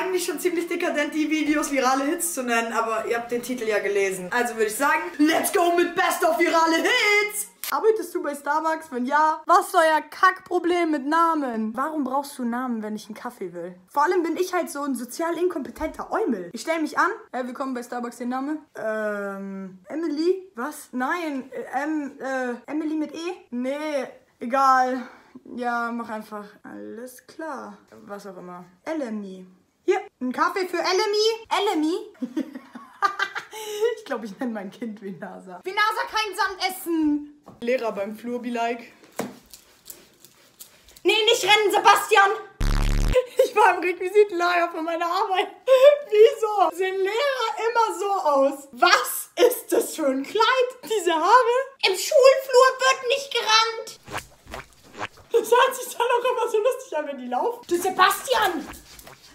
eigentlich schon ziemlich dekadent, die Videos virale Hits zu nennen, aber ihr habt den Titel ja gelesen. Also würde ich sagen, let's go mit Best of virale Hits! Arbeitest du bei Starbucks? Wenn ja, was ist euer Kackproblem mit Namen? Warum brauchst du Namen, wenn ich einen Kaffee will? Vor allem bin ich halt so ein sozial inkompetenter Eumel. Ich stelle mich an. Äh, willkommen bei Starbucks, den Name. Ähm, Emily? Was? Nein, äh, ähm, äh, Emily mit E? Nee, egal. Ja, mach einfach. Alles klar. Was auch immer. Elemi. Ein Kaffee für Elemi. Elemi? ich glaube, ich nenne mein Kind Vinasa. Vinasa, kein Sand essen. Lehrer beim Flur, be like. Nee, nicht rennen, Sebastian! Ich war im Requisitenlager von meiner Arbeit. Wieso sehen Lehrer immer so aus? Was ist das für ein Kleid? Diese Haare? Im Schulflur wird nicht gerannt. Das hört sich dann auch immer so lustig an, wenn die laufen. Du Sebastian!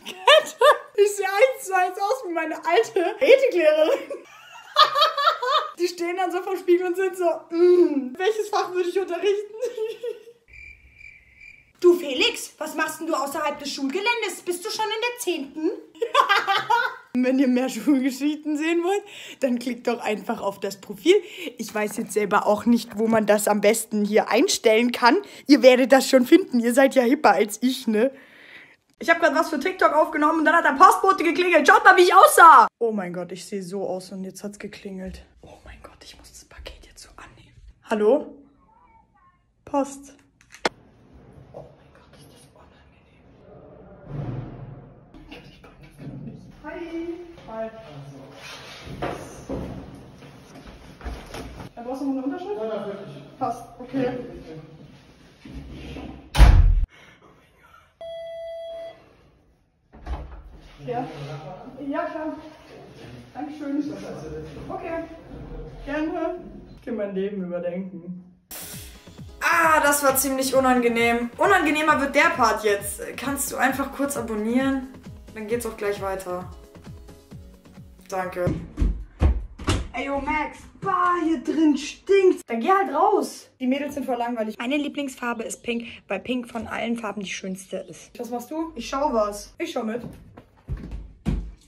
Kette. Ich sehe eins zu eins aus wie meine alte Ethiklehrerin. Die stehen dann so vor Spiegel und sind so, mm, welches Fach würde ich unterrichten? Du Felix, was machst denn du außerhalb des Schulgeländes? Bist du schon in der 10.? Wenn ihr mehr Schulgeschichten sehen wollt, dann klickt doch einfach auf das Profil. Ich weiß jetzt selber auch nicht, wo man das am besten hier einstellen kann. Ihr werdet das schon finden. Ihr seid ja hipper als ich, ne? Ich habe gerade was für TikTok aufgenommen und dann hat der Postbote geklingelt. Schaut mal, wie ich aussah. Oh mein Gott, ich sehe so aus und jetzt hat's geklingelt. Oh mein Gott, ich muss das Paket jetzt so annehmen. Hallo? Post. Oh mein Gott, ist das unangenehm. Hi. Hi. Da brauchst du noch eine Unterschrift? Ja, ja, wirklich. Passt, okay. Ja. Ja, klar. Dankeschön. Okay. Gerne. Ich kann mein Leben überdenken. Ah, das war ziemlich unangenehm. Unangenehmer wird der Part jetzt. Kannst du einfach kurz abonnieren? Dann geht's auch gleich weiter. Danke. Ey, yo, Max. Bah, hier drin stinkt. Dann geh halt raus. Die Mädels sind voll langweilig. Meine Lieblingsfarbe ist pink, weil pink von allen Farben die schönste ist. Was machst du? Ich schau was. Ich schau mit.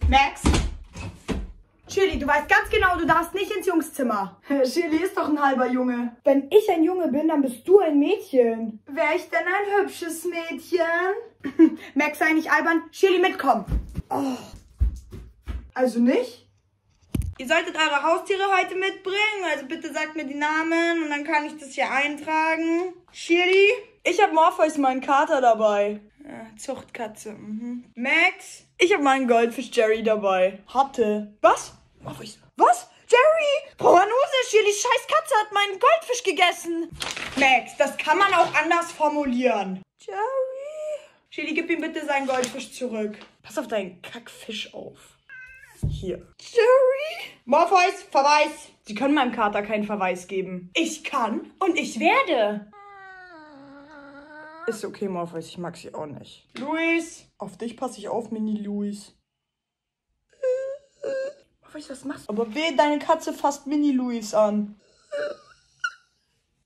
Max? Chili, du weißt ganz genau, du darfst nicht ins Jungszimmer. Chili ist doch ein halber Junge. Wenn ich ein Junge bin, dann bist du ein Mädchen. Wäre ich denn ein hübsches Mädchen? Max, sei nicht albern. Chili, mitkommen. Oh. Also nicht? Ihr solltet eure Haustiere heute mitbringen. Also bitte sagt mir die Namen und dann kann ich das hier eintragen. Chili? Ich habe Morpheus, meinen Kater, dabei. Ja, Zuchtkatze. Mhm. Max? Ich habe meinen Goldfisch Jerry dabei. Hatte. Was? Morpheus. Was? Jerry! Pornose, Chilis scheiß Katze hat meinen Goldfisch gegessen. Max, das kann man auch anders formulieren. Jerry? Chili, gib ihm bitte seinen Goldfisch zurück. Pass auf deinen Kackfisch auf. Hier. Jerry? Morpheus, Verweis. Sie können meinem Kater keinen Verweis geben. Ich kann und ich werde. Ist okay, Morpheus, ich mag sie auch nicht. Luis! Auf dich passe ich auf, Mini-Luis. Morpheus, was machst du? Aber weh, deine Katze fasst Mini-Luis an.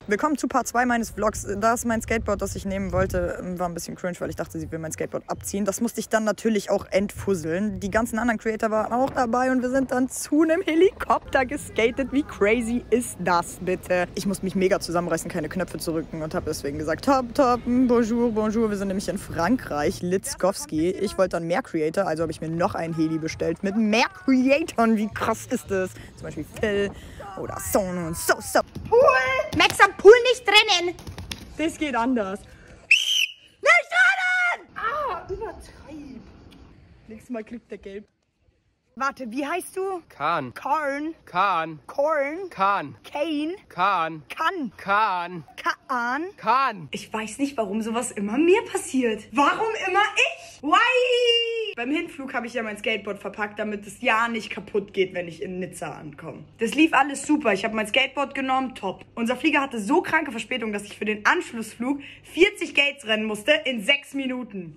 Willkommen zu Part 2 meines Vlogs. Das ist mein Skateboard, das ich nehmen wollte. War ein bisschen cringe, weil ich dachte, sie will mein Skateboard abziehen. Das musste ich dann natürlich auch entfusseln. Die ganzen anderen Creator waren auch dabei und wir sind dann zu einem Helikopter geskatet. Wie crazy ist das bitte? Ich muss mich mega zusammenreißen, keine Knöpfe zu rücken und habe deswegen gesagt, top, top, bonjour, bonjour. Wir sind nämlich in Frankreich, Litzkowski. Ich wollte dann mehr Creator, also habe ich mir noch einen Heli bestellt mit mehr Creatoren. Wie krass ist das? Zum Beispiel Phil oder Son und so, so. Pool! Max am Pool nicht rennen! Das geht anders. Nicht rennen! Ah, übertreib. Nächstes Mal kriegt er gelb. Warte, wie heißt du? Kahn. Korn. Kahn. Korn. Kahn. Kane. Kahn. Kann. Kahn. Kaan. Kahn. Ich weiß nicht, warum sowas immer mir passiert. Warum immer ich? Why? Beim Hinflug habe ich ja mein Skateboard verpackt, damit es ja nicht kaputt geht, wenn ich in Nizza ankomme. Das lief alles super. Ich habe mein Skateboard genommen, top. Unser Flieger hatte so kranke Verspätung, dass ich für den Anschlussflug 40 Gates rennen musste in 6 Minuten.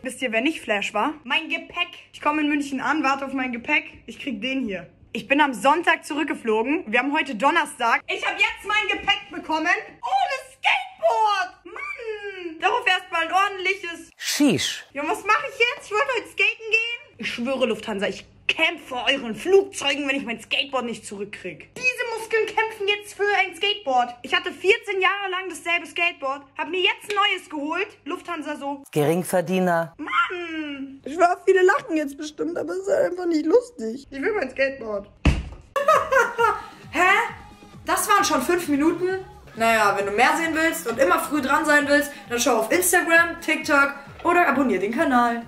Wisst ihr, wer nicht Flash war? Mein Gepäck. Ich komme in München an, warte auf mein Gepäck. Ich krieg den hier. Ich bin am Sonntag zurückgeflogen. Wir haben heute Donnerstag. Ich habe jetzt mein Gepäck bekommen. Ohne Skateboard. Mann. Darauf erstmal ein ordentliches. Sheesh. Ja, was mache ich jetzt? Ich wollte heute skaten gehen. Ich schwöre, Lufthansa, ich kämpfe vor euren Flugzeugen, wenn ich mein Skateboard nicht zurückkriege. Diese Muskeln kämpfen jetzt für ein Skateboard. Ich hatte 14 Jahre lang dasselbe Skateboard, hab mir jetzt ein neues geholt. Lufthansa so. Geringverdiener. Mann! Ich weiß, viele lachen jetzt bestimmt, aber es ist halt einfach nicht lustig. Ich will mein Skateboard. Hä? Das waren schon fünf Minuten? Naja, wenn du mehr sehen willst und immer früh dran sein willst, dann schau auf Instagram, TikTok oder abonnier den Kanal.